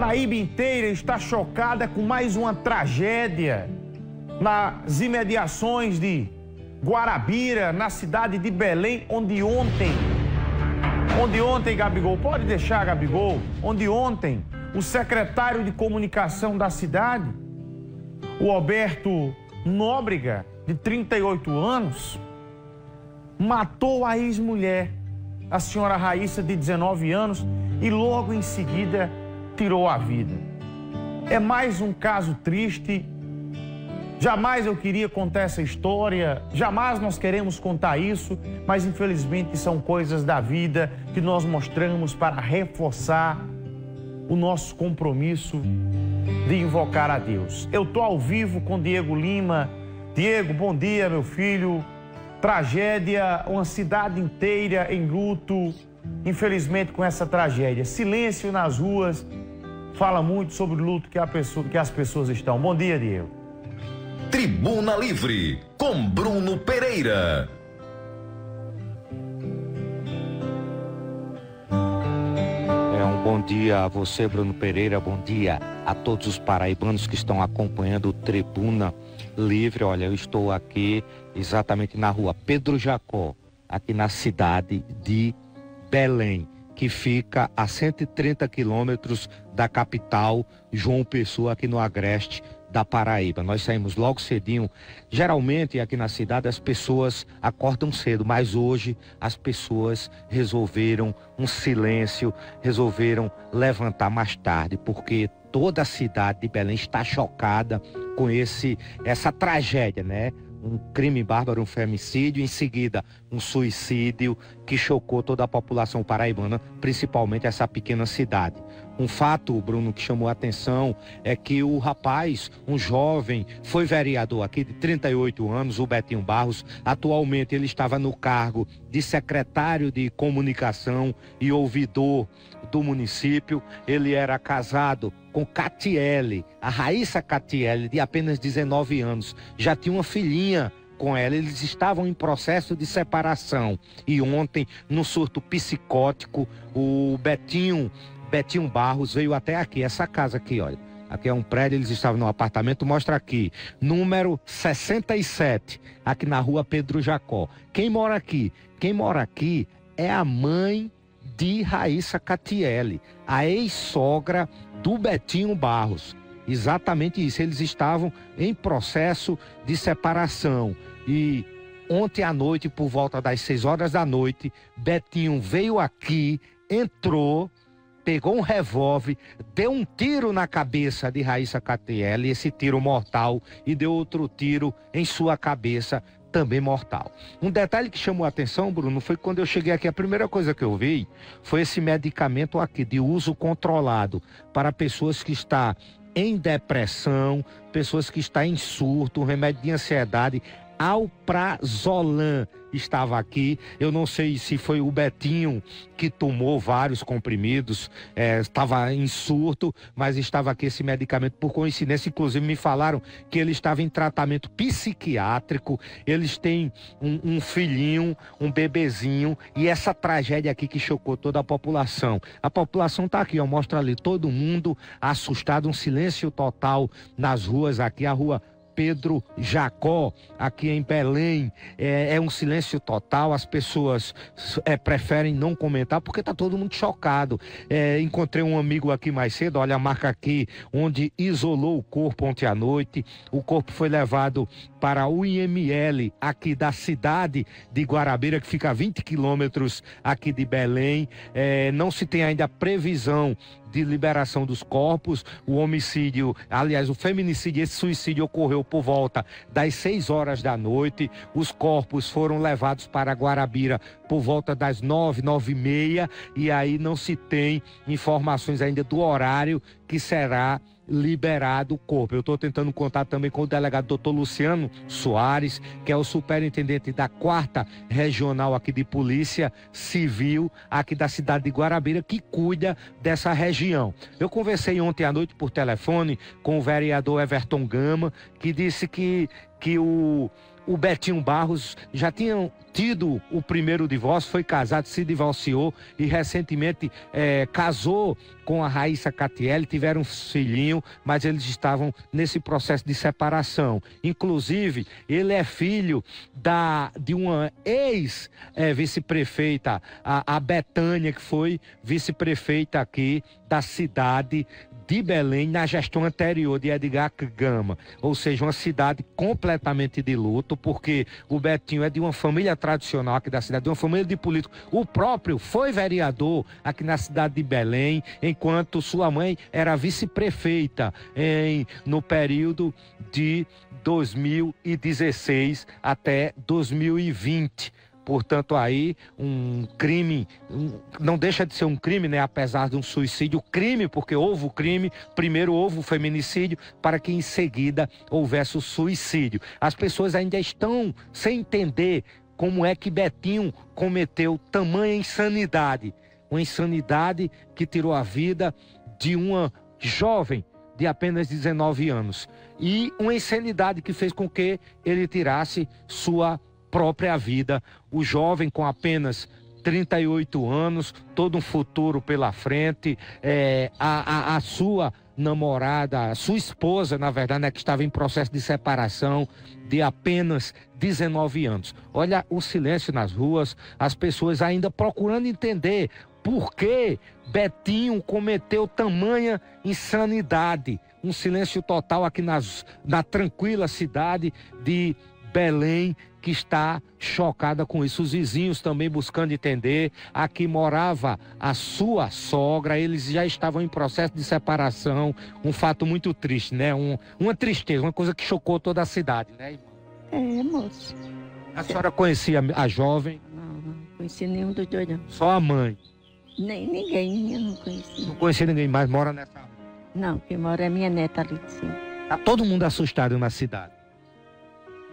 Paraíba inteira está chocada com mais uma tragédia nas imediações de Guarabira, na cidade de Belém, onde ontem, onde ontem, Gabigol, pode deixar, Gabigol, onde ontem o secretário de comunicação da cidade, o Alberto Nóbrega, de 38 anos, matou a ex-mulher, a senhora Raíssa, de 19 anos, e logo em seguida tirou a vida. É mais um caso triste. Jamais eu queria contar essa história, jamais nós queremos contar isso, mas infelizmente são coisas da vida que nós mostramos para reforçar o nosso compromisso de invocar a Deus. Eu estou ao vivo com Diego Lima. Diego, bom dia, meu filho. Tragédia, uma cidade inteira em luto, infelizmente com essa tragédia. Silêncio nas ruas fala muito sobre o luto que, a pessoa, que as pessoas estão. Bom dia, Diego. Tribuna Livre, com Bruno Pereira. Bom dia a você, Bruno Pereira. Bom dia a todos os paraibanos que estão acompanhando o Tribuna Livre. Olha, eu estou aqui exatamente na rua Pedro Jacó, aqui na cidade de Belém, que fica a 130 quilômetros da capital João Pessoa, aqui no Agreste da Paraíba. Nós saímos logo cedinho. Geralmente aqui na cidade as pessoas acordam cedo, mas hoje as pessoas resolveram um silêncio, resolveram levantar mais tarde, porque toda a cidade de Belém está chocada com esse essa tragédia, né? Um crime bárbaro, um femicídio, em seguida um suicídio que chocou toda a população paraibana, principalmente essa pequena cidade. Um fato, Bruno, que chamou a atenção é que o rapaz, um jovem, foi vereador aqui de 38 anos, o Betinho Barros. Atualmente ele estava no cargo de secretário de comunicação e ouvidor do município. Ele era casado com Catiele, a Raíssa Catiele, de apenas 19 anos. Já tinha uma filhinha com ela. Eles estavam em processo de separação. E ontem, no surto psicótico, o Betinho Betinho Barros veio até aqui, essa casa aqui, olha. Aqui é um prédio, eles estavam no apartamento, mostra aqui, número 67, aqui na rua Pedro Jacó. Quem mora aqui? Quem mora aqui é a mãe de Raíssa Catiele, a ex-sogra do Betinho Barros. Exatamente isso, eles estavam em processo de separação e ontem à noite, por volta das 6 horas da noite, Betinho veio aqui, entrou pegou um revólver, deu um tiro na cabeça de Raíssa Catiele, esse tiro mortal, e deu outro tiro em sua cabeça, também mortal. Um detalhe que chamou a atenção, Bruno, foi quando eu cheguei aqui, a primeira coisa que eu vi foi esse medicamento aqui de uso controlado para pessoas que estão em depressão, pessoas que estão em surto, remédio de ansiedade, alprazolam estava aqui. Eu não sei se foi o Betinho que tomou vários comprimidos, é, estava em surto, mas estava aqui esse medicamento por coincidência. Inclusive me falaram que ele estava em tratamento psiquiátrico. Eles têm um, um filhinho, um bebezinho e essa tragédia aqui que chocou toda a população. A população está aqui, ó, mostra ali todo mundo assustado, um silêncio total nas ruas aqui, a rua Pedro Jacó, aqui em Belém. É, é um silêncio total, as pessoas é, preferem não comentar porque está todo mundo chocado. É, encontrei um amigo aqui mais cedo, olha a marca aqui, onde isolou o corpo ontem à noite. O corpo foi levado para o IML aqui da cidade de Guarabira, que fica a 20 quilômetros aqui de Belém. É, não se tem ainda previsão de liberação dos corpos. O homicídio, aliás, o feminicídio, esse suicídio ocorreu por volta das 6 horas da noite. Os corpos foram levados para Guarabira por volta das 9, 9 e meia. E aí não se tem informações ainda do horário que será liberado o corpo. Eu estou tentando contar também com o delegado doutor Luciano Soares, que é o superintendente da quarta regional aqui de Polícia Civil, aqui da cidade de Guarabira, que cuida dessa região. Eu conversei ontem à noite por telefone com o vereador Everton Gama, que disse que, que o o Betinho Barros já tinha tido o primeiro divórcio, foi casado, se divorciou e recentemente é, casou com a Raíssa Catielli, tiveram um filhinho, mas eles estavam nesse processo de separação. Inclusive, ele é filho da, de uma ex-vice-prefeita, é, a, a Betânia, que foi vice-prefeita aqui da cidade de Belém na gestão anterior de Edgar Gama, ou seja, uma cidade completamente de luto, porque o Betinho é de uma família tradicional aqui da cidade, de uma família de políticos. O próprio foi vereador aqui na cidade de Belém, enquanto sua mãe era vice-prefeita em no período de 2016 até 2020. Portanto, aí um crime, um, não deixa de ser um crime, né? Apesar de um suicídio, crime, porque houve o crime, primeiro houve o feminicídio, para que em seguida houvesse o suicídio. As pessoas ainda estão sem entender como é que Betinho cometeu tamanha insanidade. Uma insanidade que tirou a vida de uma jovem de apenas 19 anos. E uma insanidade que fez com que ele tirasse sua própria vida. O jovem com apenas 38 anos, todo um futuro pela frente, é, a, a, a, sua namorada, a sua esposa, na verdade, né, que estava em processo de separação de apenas 19 anos. Olha o silêncio nas ruas, as pessoas ainda procurando entender por que Betinho cometeu tamanha insanidade. Um silêncio total aqui nas, na tranquila cidade de Belém, que está chocada com isso. Os vizinhos também buscando entender. Aqui morava a sua sogra, eles já estavam em processo de separação. Um fato muito triste, né? Um, uma tristeza, uma coisa que chocou toda a cidade, né, irmã? É, moço. A senhora conhecia a jovem? Não, não conhecia nenhum dos dois, não. Só a mãe? Nem ninguém, eu não conhecia. Não conhecia ninguém mais, mora nessa rua? Não, quem mora é minha neta ali de cima. Tá todo mundo assustado na cidade.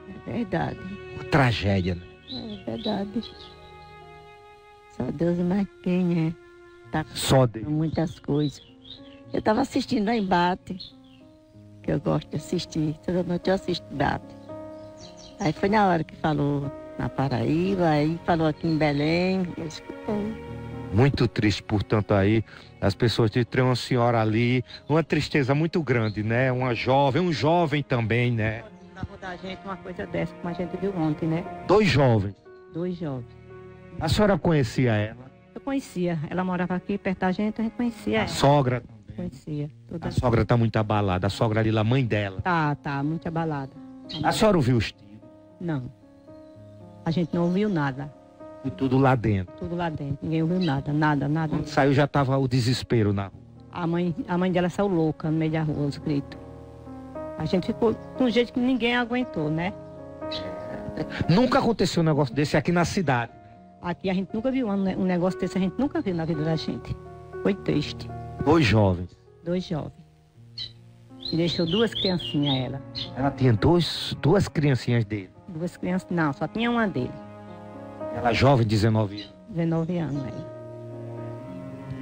É verdade. Uma tragédia, né? É verdade. Só Deus mais quem é. Tá Só Deus. Muitas coisas. Eu estava assistindo a embate, que eu gosto de assistir. Toda noite eu assisto embate. Aí foi na hora que falou na Paraíba, aí falou aqui em Belém, eu escutei. Muito triste, portanto, aí as pessoas de ter uma senhora ali, uma tristeza muito grande, né? Uma jovem, um jovem também, né? Na rua da gente uma coisa dessa, como a gente viu ontem, né? Dois jovens. Dois jovens. A senhora conhecia ela? Eu conhecia. Ela morava aqui perto da gente, a gente conhecia a ela. sogra também? Conhecia. Toda a sogra está muito abalada. A sogra ali, a mãe dela. Tá, tá, muito abalada. A senhora ouviu os tiros? Não. A gente não ouviu nada. E tudo lá dentro? Tudo lá dentro. Ninguém ouviu nada, nada, nada. Quando saiu já estava o desespero na rua. A mãe, a mãe dela saiu louca no meio da rua, os gritos. A gente ficou de um jeito que ninguém aguentou, né? Nunca aconteceu um negócio desse aqui na cidade. Aqui a gente nunca viu um negócio desse, a gente nunca viu na vida da gente. Foi triste. Dois jovens. Dois jovens. E deixou duas criancinhas ela. Ela tinha dois, duas criancinhas dele? Duas crianças, não, só tinha uma dele. Ela jovem, 19 anos? 19 anos aí.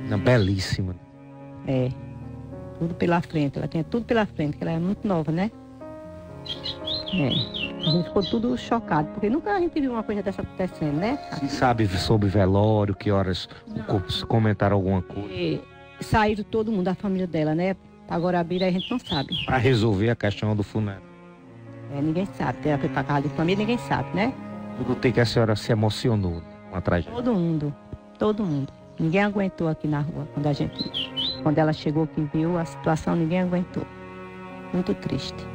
Não, belíssima. É tudo pela frente. Ela tinha tudo pela frente, que ela é muito nova, né? É. A gente ficou tudo chocado, porque nunca a gente viu uma coisa dessa acontecendo, né? Se sabe sobre velório, que horas Não. comentaram alguma coisa? E saíram todo mundo, da família dela, né? Agora a Bira a gente não sabe. Para resolver a questão do funeral. É, ninguém sabe. Ela foi casa de família, ninguém sabe, né? Tudo tem que a senhora se emocionou com a tragédia. Todo mundo, todo mundo. Ninguém aguentou aqui na rua quando a gente quando ela chegou que viu a situação, ninguém aguentou. Muito triste.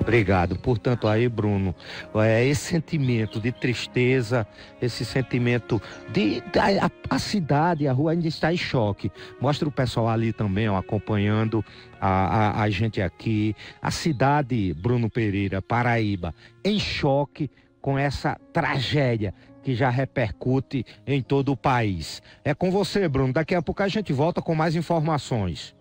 Obrigado. Portanto, aí, Bruno, é esse sentimento de tristeza, esse sentimento de. A, a, cidade, a rua ainda está em choque. Mostra o pessoal ali também, ó, acompanhando a, a, a gente aqui. A cidade, Bruno Pereira, Paraíba, em choque com essa tragédia que já repercute em todo o país. É com você, Bruno. Daqui a pouco a gente volta com mais informações.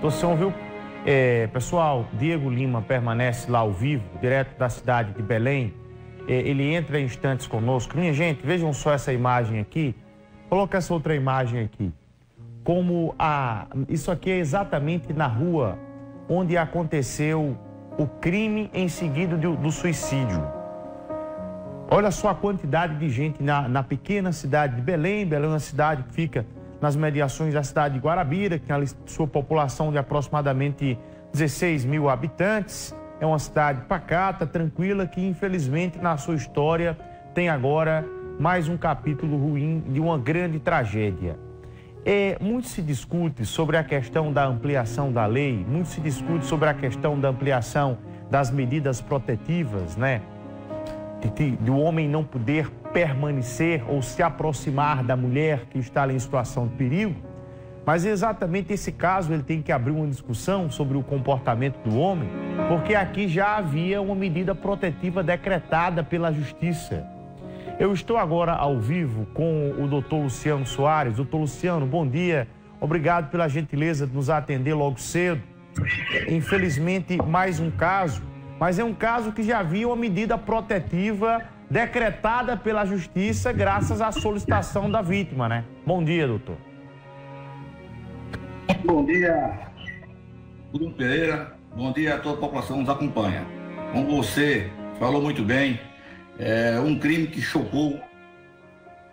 Você ouviu? É, pessoal, Diego Lima permanece lá ao vivo, direto da cidade de Belém. É, ele entra em instantes conosco. Minha gente, vejam só essa imagem aqui. Coloca essa outra imagem aqui. Como a. Isso aqui é exatamente na rua onde aconteceu o crime em seguida do, do suicídio. Olha só a quantidade de gente na, na, pequena cidade de Belém. Belém é uma cidade que fica nas mediações da cidade de Guarabira, que tem sua população de aproximadamente 16 mil habitantes. É uma cidade pacata, tranquila, que infelizmente na sua história tem agora mais um capítulo ruim de uma grande tragédia. É, muito se discute sobre a questão da ampliação da lei, muito se discute sobre a questão da ampliação das medidas protetivas, né? Do homem não poder permanecer ou se aproximar da mulher que está ali em situação de perigo. Mas exatamente esse caso ele tem que abrir uma discussão sobre o comportamento do homem, porque aqui já havia uma medida protetiva decretada pela justiça. Eu estou agora ao vivo com o doutor Luciano Soares. Doutor Luciano, bom dia. Obrigado pela gentileza de nos atender logo cedo. Infelizmente, mais um caso, mas é um caso que já havia uma medida protetiva decretada pela justiça graças à solicitação da vítima, né? Bom dia, doutor. Bom dia, Bruno Pereira. Bom dia a toda a população que nos acompanha. Como você falou muito bem, é um crime que chocou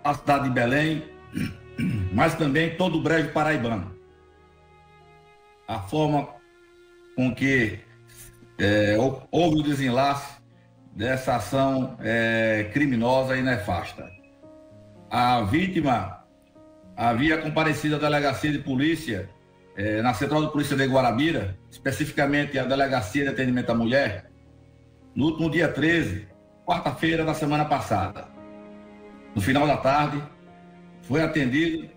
a cidade de Belém, mas também todo o brejo paraibano. A forma com que é, houve o desenlace dessa ação é, criminosa e nefasta. A vítima havia comparecido à delegacia de polícia é, na Central de Polícia de Guarabira, especificamente a Delegacia de Atendimento à Mulher, no último dia 13, quarta-feira da semana passada. No final da tarde, foi atendido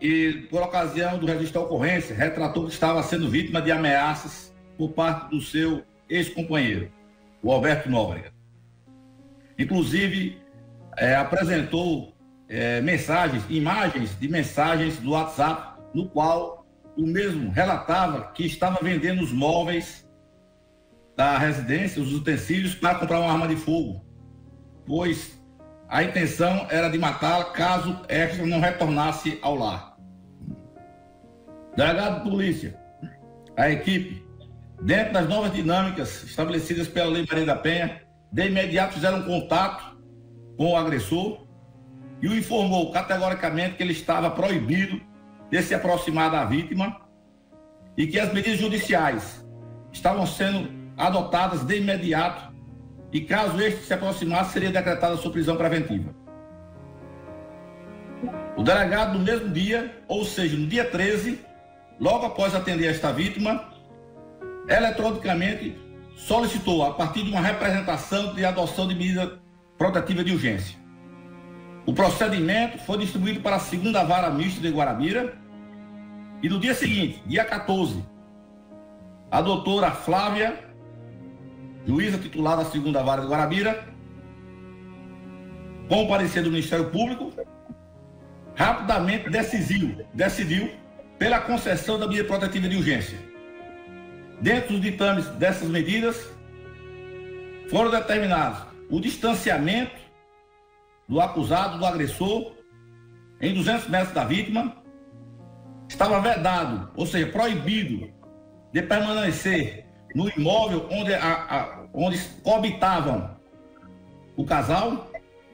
e, por ocasião do registro da ocorrência, retratou que estava sendo vítima de ameaças por parte do seu ex-companheiro, o Alberto Nóbrega. Inclusive, é, apresentou é, mensagens, imagens de mensagens do WhatsApp, no qual o mesmo relatava que estava vendendo os móveis da residência, os utensílios, para comprar uma arma de fogo, pois a intenção era de matá-la caso esta não retornasse ao lar. Delegado de polícia, a equipe, dentro das novas dinâmicas estabelecidas pela Lei Maria da Penha, de imediato fizeram contato com o agressor e o informou categoricamente que ele estava proibido de se aproximar da vítima e que as medidas judiciais estavam sendo adotadas de imediato e caso este se aproximasse seria decretada sua prisão preventiva. O delegado no mesmo dia, ou seja, no dia 13, logo após atender esta vítima, eletronicamente solicitou, a partir de uma representação de adoção de medida protetiva de urgência. O procedimento foi distribuído para a segunda vara mista de Guarabira e no dia seguinte, dia 14, a doutora Flávia, juíza titular da segunda vara de Guarabira, com o parecer do Ministério Público, rapidamente decidiu, decidiu pela concessão da medida protetiva de urgência. Dentro dos ditames dessas medidas, foram determinados o distanciamento do acusado, do agressor, em 200 metros da vítima, estava vedado, ou seja, proibido de permanecer no imóvel onde, a, a, onde coabitavam o casal,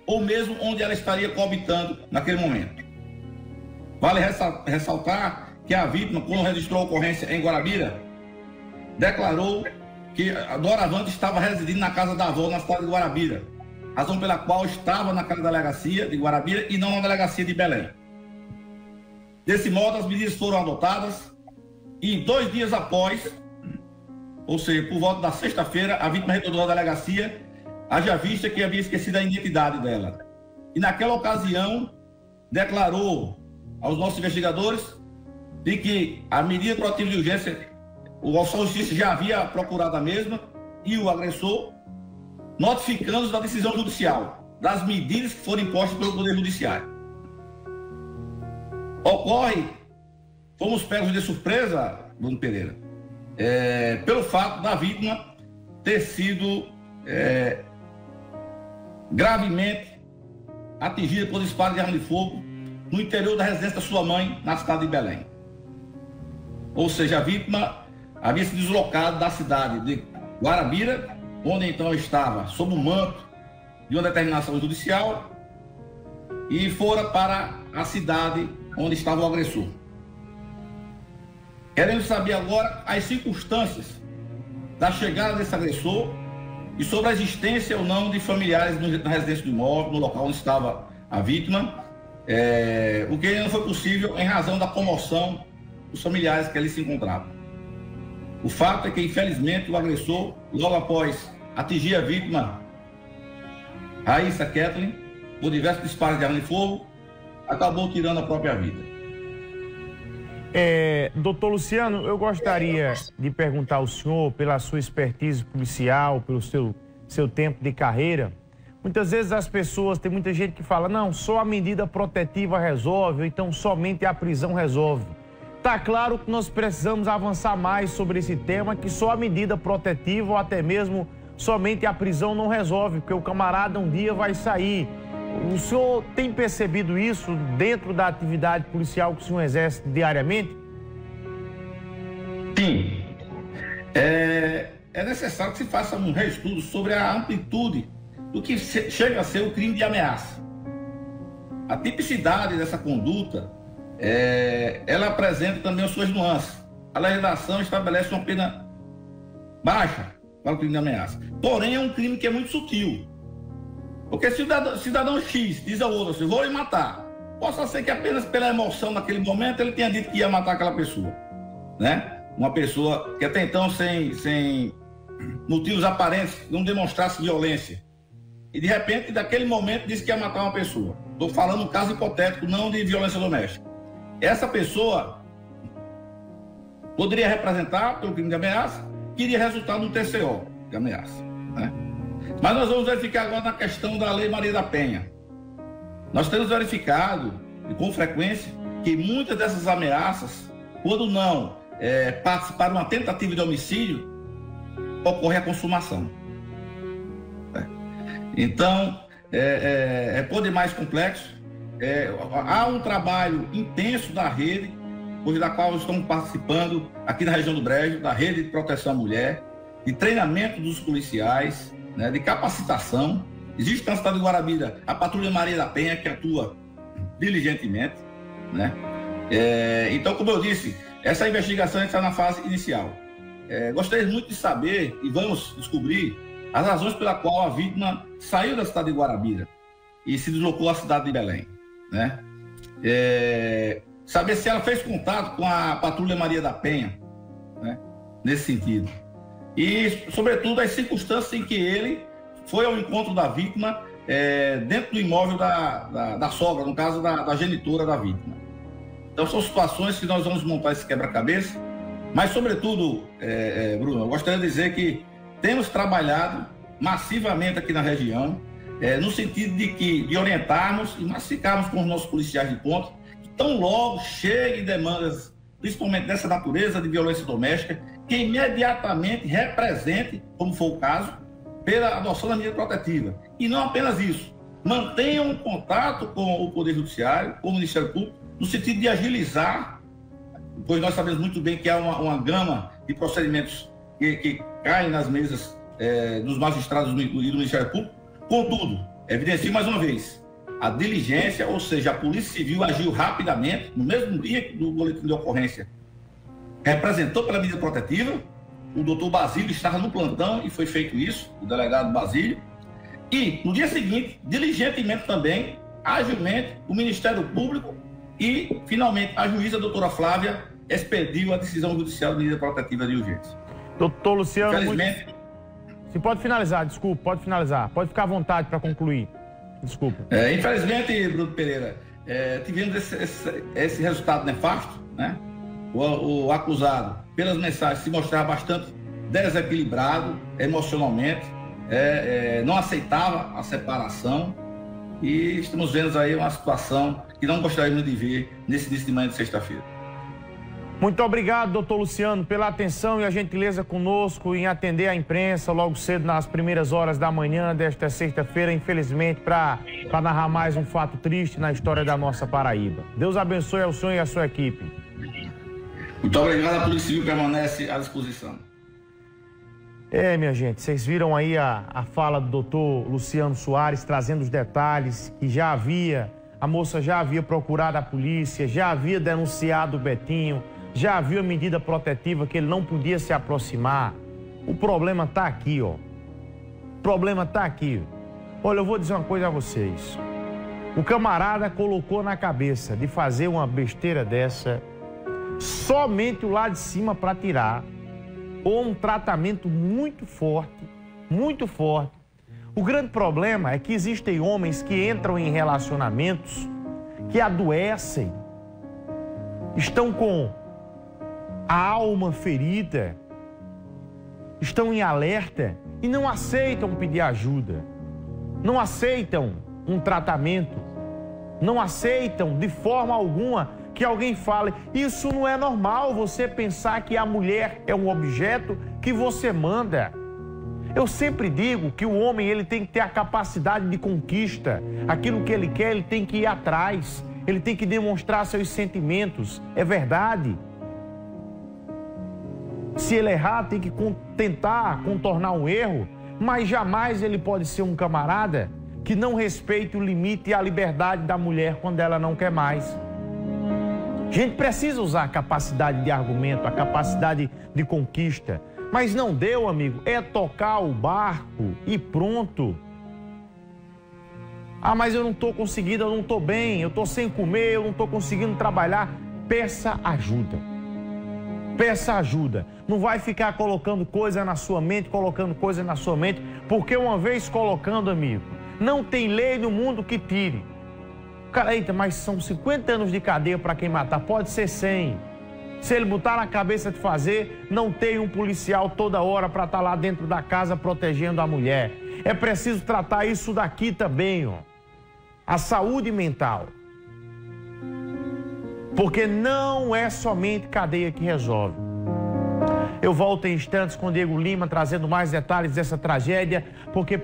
ou mesmo onde ela estaria coabitando naquele momento. Vale ressaltar que a vítima, quando registrou a ocorrência em Guarabira, declarou que a Doravante estava residindo na casa da avó na cidade de Guarabira, razão pela qual estava naquela delegacia de Guarabira e não na delegacia de Belém. Desse modo, as medidas foram adotadas e dois dias após, ou seja, por volta da sexta-feira, a vítima retornou à delegacia, haja vista que havia esquecido a identidade dela. E naquela ocasião, declarou aos nossos investigadores de que a medida proativa de urgência o Oficial de Justiça já havia procurado a mesma e o agressor, notificando-os da decisão judicial, das medidas que foram impostas pelo Poder Judiciário. Ocorre, fomos pegos de surpresa, Bruno Pereira, é, pelo fato da vítima ter sido é, gravemente atingida por disparo de arma de fogo no interior da residência da sua mãe, na cidade de Belém. Ou seja, a vítima havia se deslocado da cidade de Guarabira, onde então estava sob o manto de uma determinação judicial, e fora para a cidade onde estava o agressor. Queremos saber agora as circunstâncias da chegada desse agressor e sobre a existência ou não de familiares na residência do imóvel, no local onde estava a vítima, é, o que não foi possível em razão da comoção dos familiares que ali se encontravam. O fato é que, infelizmente, o agressor, logo após atingir a vítima, Raíssa Kathleen, por diversos disparos de arma de fogo, acabou tirando a própria vida. É, doutor Luciano, eu gostaria de perguntar ao senhor, pela sua expertise policial, pelo seu, seu tempo de carreira. Muitas vezes as pessoas, tem muita gente que fala, não, só a medida protetiva resolve, ou então somente a prisão resolve. Tá claro que nós precisamos avançar mais sobre esse tema, que só a medida protetiva ou até mesmo somente a prisão não resolve, porque o camarada um dia vai sair. O senhor tem percebido isso dentro da atividade policial que o senhor exerce diariamente? Sim. É, é necessário que se faça um reestudo sobre a amplitude do que chega a ser o crime de ameaça. A tipicidade dessa conduta é, ela apresenta também as suas nuances. A legislação estabelece uma pena baixa para o crime de ameaça. Porém, é um crime que é muito sutil. Porque cidadão, cidadão X diz ao outro assim, vou lhe matar, possa ser que apenas pela emoção naquele momento ele tenha dito que ia matar aquela pessoa. Né? Uma pessoa que até então, sem, sem motivos aparentes, não demonstrasse violência. E de repente, daquele momento, disse que ia matar uma pessoa. Estou falando um caso hipotético, não de violência doméstica essa pessoa poderia representar pelo crime de ameaça, que iria resultar no TCO de ameaça. Né? Mas nós vamos verificar agora na questão da Lei Maria da Penha. Nós temos verificado, e com frequência, que muitas dessas ameaças, quando não é, participaram de uma tentativa de homicídio, ocorre a consumação. Né? Então, é, é, é por demais complexo, é, há um trabalho intenso da rede, hoje da qual estamos participando aqui na região do Brejo, da rede de proteção à mulher, de treinamento dos policiais, né, de capacitação. Existe na cidade de Guarabira a Patrulha Maria da Penha, que atua diligentemente. Né? É, então, como eu disse, essa investigação está na fase inicial. É, gostaria muito de saber, e vamos descobrir, as razões pela qual a vítima saiu da cidade de Guarabira e se deslocou à cidade de Belém né? É, saber se ela fez contato com a Patrulha Maria da Penha, né? Nesse sentido. E, sobretudo, as circunstâncias em que ele foi ao encontro da vítima é, dentro do imóvel da, da, da, sogra, no caso da, da genitora da vítima. Então, são situações que nós vamos montar esse quebra-cabeça. Mas, sobretudo, é, é, Bruno, eu gostaria de dizer que temos trabalhado massivamente aqui na região é, no sentido de que de orientarmos e massificarmos com os nossos policiais de ponto, que tão logo cheguem demandas, principalmente dessa natureza de violência doméstica, que imediatamente represente, como foi o caso, pela adoção da medida protetiva. E não apenas isso, mantenham um contato com o Poder Judiciário, com o Ministério Público, no sentido de agilizar, pois nós sabemos muito bem que há uma, uma gama de procedimentos que, que caem nas mesas é, dos magistrados e do Ministério Público, Contudo, evidencio mais uma vez, a diligência, ou seja, a Polícia Civil agiu rapidamente, no mesmo dia do boletim de ocorrência, representou pela medida protetiva, o doutor Basílio estava no plantão e foi feito isso, o delegado Basílio, e no dia seguinte, diligentemente também, agilmente, o Ministério Público e, finalmente, a juíza a doutora Flávia expediu a decisão judicial de medida protetiva de urgência. Doutor Luciano, Infelizmente, muito... Se pode finalizar, desculpa, pode finalizar. Pode ficar à vontade para concluir. Desculpa. É, infelizmente, Bruno Pereira, é, tivemos esse, esse, esse, resultado nefasto, né? O, o, acusado, pelas mensagens, se mostrar bastante desequilibrado emocionalmente, é, é, não aceitava a separação e estamos vendo aí uma situação que não gostaríamos de ver nesse início de manhã de sexta-feira. Muito obrigado, doutor Luciano, pela atenção e a gentileza conosco em atender a imprensa logo cedo nas primeiras horas da manhã desta sexta-feira, infelizmente, para narrar mais um fato triste na história da nossa Paraíba. Deus abençoe ao senhor e à sua equipe. Muito obrigado, a Polícia Civil permanece à disposição. É, minha gente, vocês viram aí a, a fala do doutor Luciano Soares trazendo os detalhes que já havia, a moça já havia procurado a polícia, já havia denunciado o Betinho, já havia medida protetiva que ele não podia se aproximar. O problema está aqui, ó. O problema está aqui. Olha, eu vou dizer uma coisa a vocês. O camarada colocou na cabeça de fazer uma besteira dessa somente o lado de cima para tirar, ou um tratamento muito forte, muito forte. O grande problema é que existem homens que entram em relacionamentos que adoecem, estão com a alma ferida, estão em alerta e não aceitam pedir ajuda, não aceitam um tratamento, não aceitam de forma alguma que alguém fale. Isso não é normal você pensar que a mulher é um objeto que você manda. Eu sempre digo que o homem ele tem que ter a capacidade de conquista. Aquilo que ele quer, ele tem que ir atrás. Ele tem que demonstrar seus sentimentos. É verdade. Se ele errar, tem que tentar contornar um erro, mas jamais ele pode ser um camarada que não respeite o limite e a liberdade da mulher quando ela não quer mais. A gente precisa usar a capacidade de argumento, a capacidade de conquista. Mas não deu, amigo, é tocar o barco e pronto. Ah, mas eu não estou conseguindo, eu não estou bem, eu estou sem comer, eu não estou conseguindo trabalhar. Peça ajuda. Peça ajuda. Não vai ficar colocando coisa na sua mente, colocando coisa na sua mente, porque uma vez colocando, amigo, não tem lei no mundo que tire. Cara, eita, mas são 50 anos de cadeia para quem matar, pode ser 100. Se ele botar na cabeça de fazer, não tem um policial toda hora para estar tá lá dentro da casa protegendo a mulher. É preciso tratar isso daqui também, ó. A saúde mental. Porque não é somente cadeia que resolve. Eu volto em instantes com Diego Lima trazendo mais detalhes dessa tragédia, porque